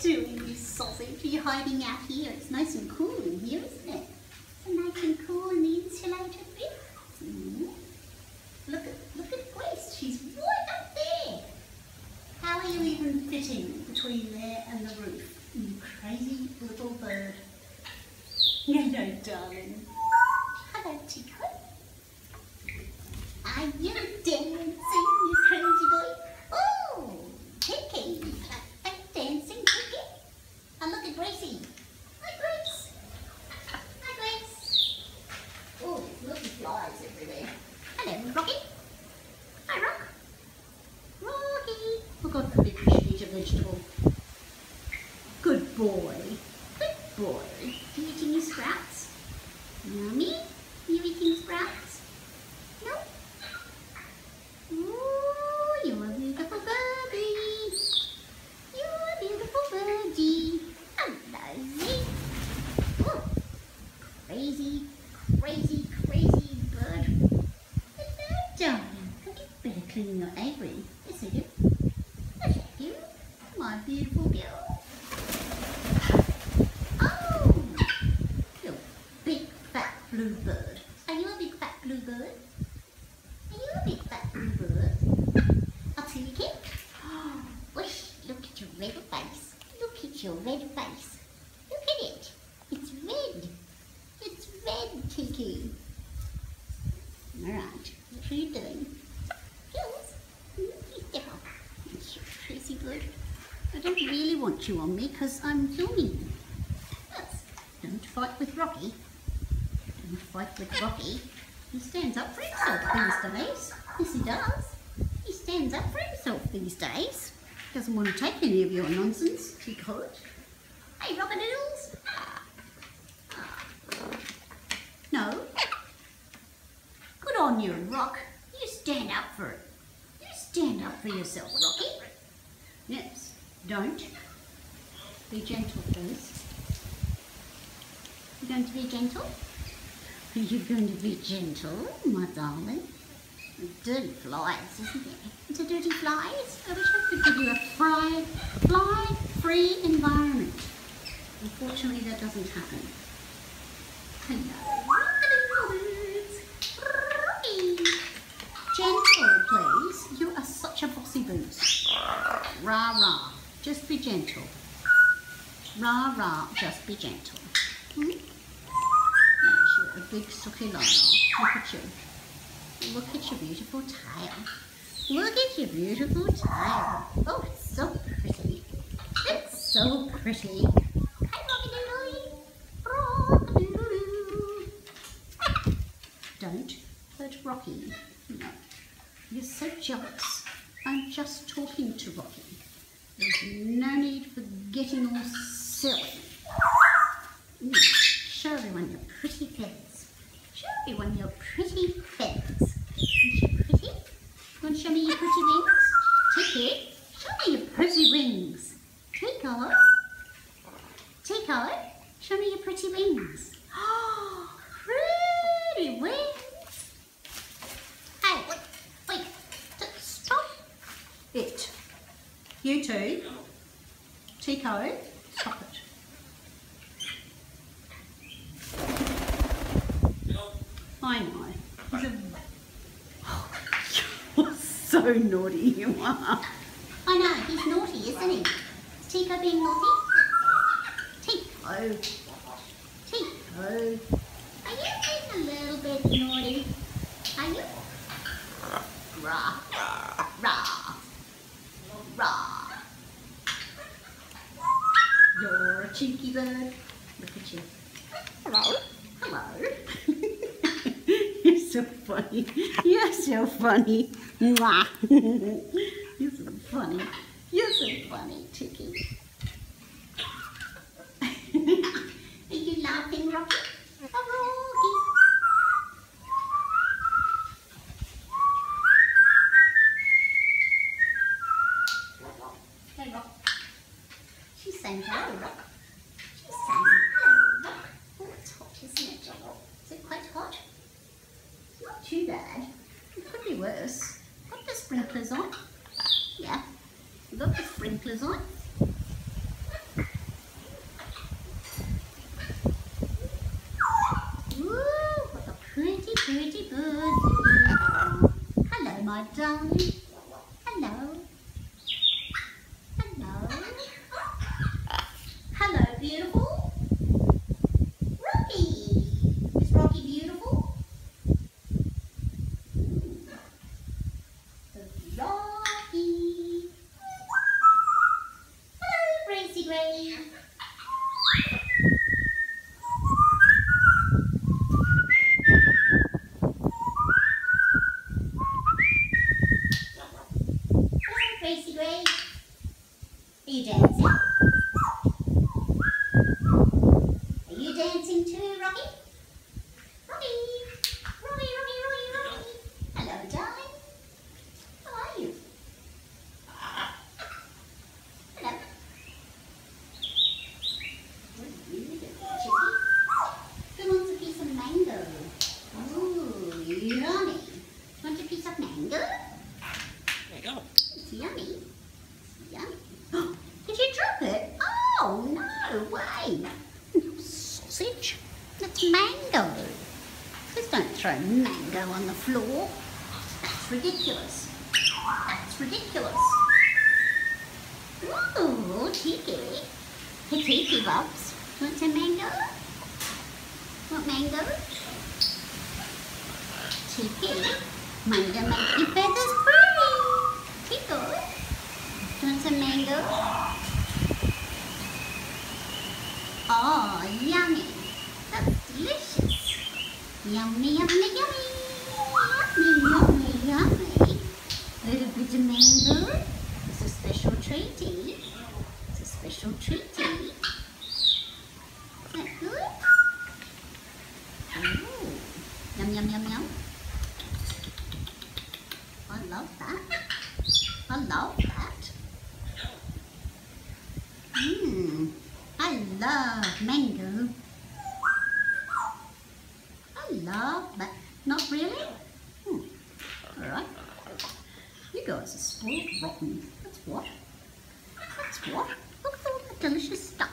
doing, you sausage? Are you hiding out here? It's nice and cool in here, isn't it? It's nice and cool in the insulated bit. Mm. Look at look at Grace. She's right up there. How are you even fitting between there and the roof? You crazy little bird. Hello, darling. Hello, Tico. Are you dancing, you crazy boy? Oh, Tiki. A dancing Tiki. And look at Gracie. Hi, Grace. Hi, Grace. Oh, there's little flies everywhere. Hello, Rocky. Hi, Rock. Rocky. Oh, God forbid we should eat a vegetable. Good boy. Good boy. You eating your sprouts? Yummy. You eating sprouts? No? Ooh, you're a beautiful birdie. You're a beautiful birdie. Hello, Zee. Oh, crazy, crazy, crazy bird. Hello, darling. Come you better clean your apron. Yes, I do. Yes, I do. My beautiful girl. Oh, you big fat blue bird. Are you a big fat blue bird? Are you a big fat blue bird? I'll tell you, kid. Wish, look at your red face. Look at your red face. Look at it. It's red. It's red, Tiki. All right. What are you doing? Jules, you step up. You crazy bird. I don't really want you on me because I'm filming you. Yes. Don't fight with Rocky. Don't fight with Rocky. He stands up for himself these days. Yes, he does. He stands up for himself these days. Doesn't want to take any of your nonsense. He could. Hey, Rockadoodles. No. Good on you, Rock. You stand up for it. You stand up for yourself, Rocky. Yes. Don't. Be gentle, please. You're going to be gentle? Are you going to be gentle, my darling? Dirty flies, isn't it? It's a dirty flies. I wish I could give you a fly, fly-free environment. Unfortunately, that doesn't happen. Hello, Gentle, please. You are such a bossy boots. Rah, rah. Just be gentle. Rah, rah. Just be gentle. Hmm? A big sucky lila. Look at you. Look at your beautiful tail. Look at your beautiful tail. Oh, it's so pretty. It's so pretty. Don't hurt Rocky. No. You're so jealous. I'm just talking to Rocky. There's no need for getting all silly. Show everyone your pretty feathers. Show everyone your pretty feathers. Aren't you pretty? You want to show me your pretty wings? Take it. Show me your pretty wings. Tico. Tico. Show me your pretty wings. Oh, pretty wings. Hey, wait, wait. Stop it. You two. Tico, it. I know. He's a... You're so naughty, you are. I know, he's naughty, isn't he? Is Tico being naughty? Tico. Oh. Tico. Oh. Are you being a little bit naughty? Are you? Rah. Rah. Rah. You're a cheeky bird. Look at you. Hello. Hello. You're so funny. You're so funny. You're so funny. Hello, my darling. Mango on the floor. That's ridiculous. That's ridiculous. Ooh, Tiki. Hey, Tiki Bobs. Want some mango? Want mango? Tiki. Mango make your feathers pretty. Tickle. Want some mango? Oh, yummy. That's delicious. Yummy, yummy. Yummy, A little bit of mango. It's a special treaty. It's a special treaty. Is that good? Ooh. Yum, yum, yum, yum. I love that. I love that. Mmm. I love mango. I love that. Not really? Hmm. Alright. You guys are spoiled rotten. That's what. That's what. Look at all that delicious stuff.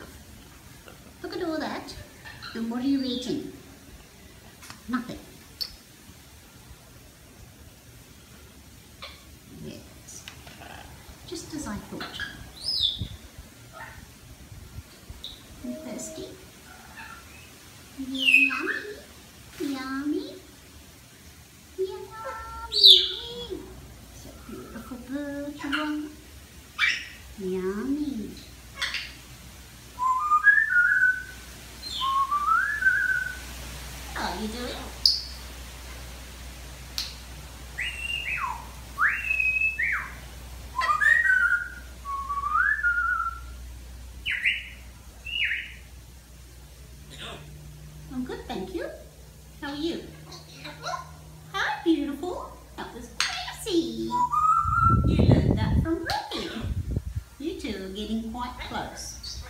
Look at all that. And what are you eating? Nothing. Yes. Just as I thought. You thirsty? Yummy. Yummy. Yummy. It's a beautiful bird you. Yummy. Are you you go. I'm good, thank you. How are you? Hi, beautiful. That was Gracie. You learned that from Ricky. You two are getting quite close.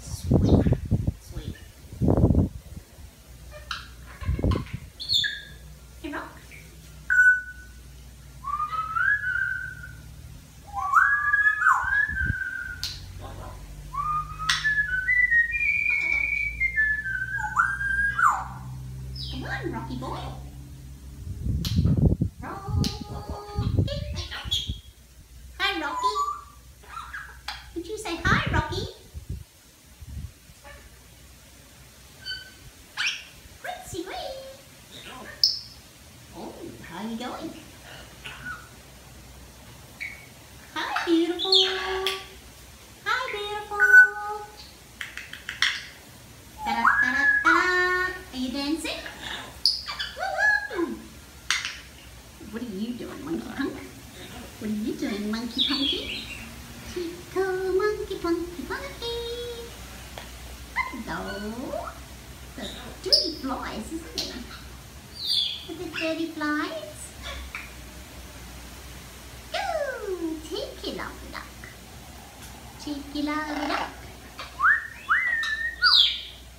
Sweet, sweet. Hey, Rock. Come on, Rocky boy. Rocky. Hi, Rocky. Did you say hi, Rocky? Ritzy wee. There you go. Oh, how you going? Hi, beautiful. Hi, beautiful. Da da da da da. Are you dancing? Woo-hoo. What are you doing, Monkey Punk? What are you doing, Monkey Punky? Chico Monkey Punky Punky. Hello. The dirty flies, isn't it? At the dirty flies. Ooh, cheeky lovely duck. Cheeky duck.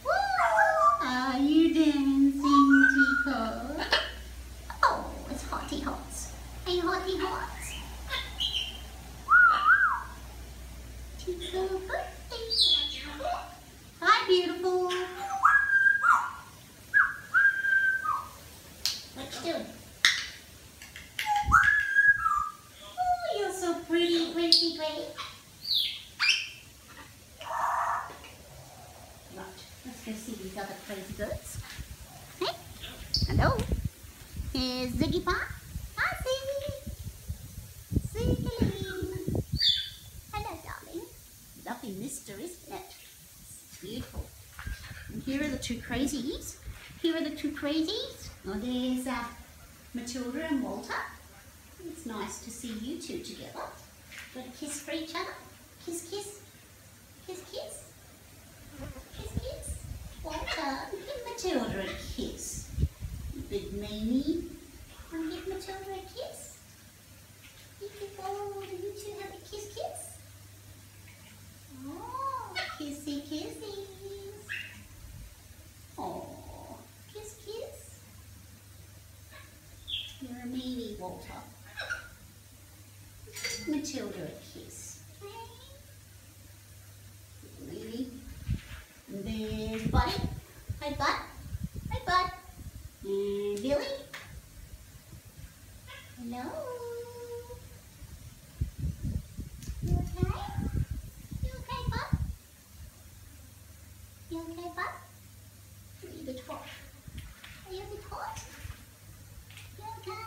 Woo! Are you dancing, Chico? Oh, it's hotty hots. Hey, hotty hots. Chico, birthday. Hi, beautiful. What you doing? Crazy birds. Hey, hello. Here's Ziggy Pop. Hi, Ziggy. Hello, darling. Lovely mister, isn't it? Beautiful. And here are the two crazies. Here are the two crazies. Oh, there's uh, Matilda and Walter. It's nice to see you two together. Got a kiss for each other? Kiss. Kiss, kiss. Kiss, kiss. Walter, give Matilda a kiss. You big meanie. Want to give Matilda a kiss? You can go and you two have a kiss, kiss. Oh, kissy, kisses. Oh, kiss, kiss. You're a Matilda a kiss. Meanie. And Buddy. Hi, Bud. Hi, Bud. And Billy. Hello. You okay? You okay, Bud? You okay, Bud? Are you a bit hot? Are you a bit hot? You okay?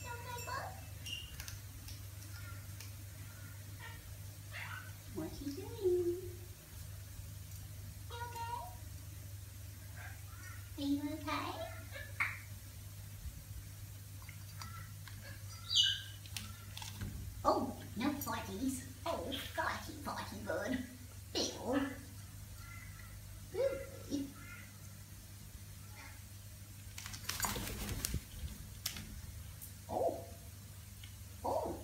You okay, Bud? What's he doing? You okay? Are you okay? Oh, no fighties. Oh, fighty, fighty bird. Bill. Billy. Oh. Oh.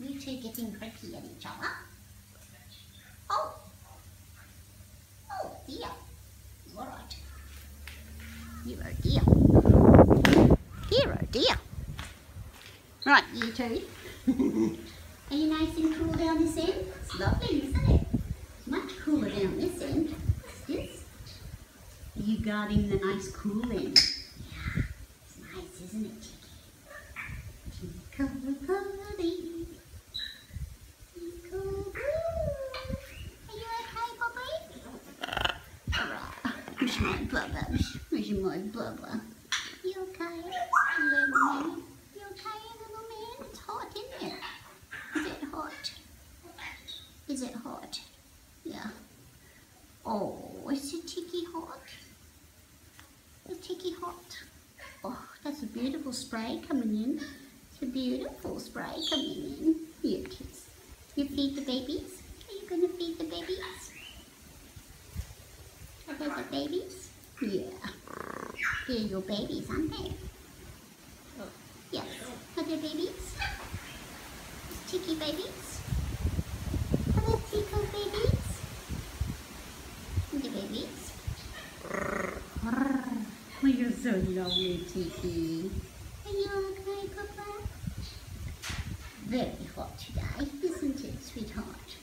You two getting pricky at each other. Oh. Oh, dear. All right. You're a dear. You're a dear. Right, you two. Are you nice and cool down this end? It's lovely, isn't it? Much cooler down this end. Yes. Are you guarding the nice cool end? Yeah. It's nice, isn't it? Tinkle, buddy. Tinkle, Are you okay, Bobby? Alright. Where's my my blubber? You okay, little man? You okay, little man? It's hot, isn't it? Is it hot? Is it hot? Yeah. Oh, is it ticky hot? The ticky hot? Oh, that's a beautiful spray coming in. It's a beautiful spray coming in. Here it is. You feed the babies? Are you going to feed the babies? Are they the babies? Yeah. They're your babies, aren't they? Oh. Yes. Are they babies? Tiki babies? Are they Tico babies? The babies? Oh, you're so lovely, Tiki. Are you okay, Papa? Very hot today, isn't it, sweetheart?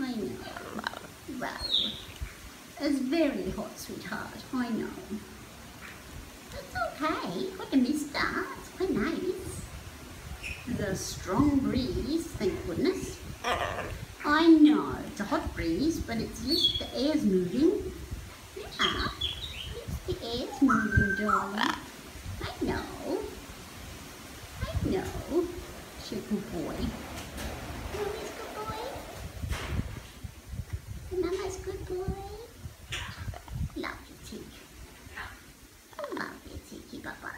I know. Well, it's very hot, sweetheart. I know. It's okay. Quite a mister. It's quite nice. There's a strong breeze, thank goodness. Uh-huh. I know. It's a hot breeze, but at least the air's moving. Yeah. The air's moving, darling. I know. I know. She's a good boy. Mommy's good boy. Mama's good boy. Love you, Tiki. Love you, Tiki, Papa.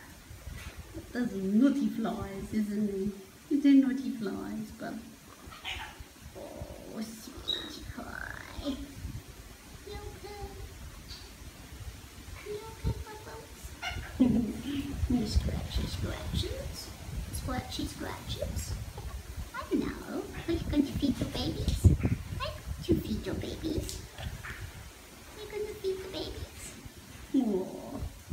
Those naughty flies, isn't he? They're naughty flies, but...